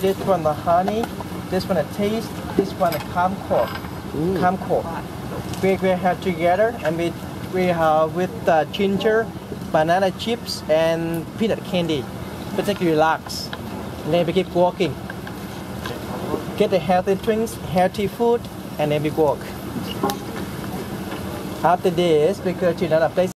this one the honey, this one the taste, this one the camcork. Camcork. We, we have together and we, we have with uh, ginger, banana chips and peanut candy. But take relax. And then we keep walking. Get the healthy drinks, healthy food, and then we walk. After this, we go to another place.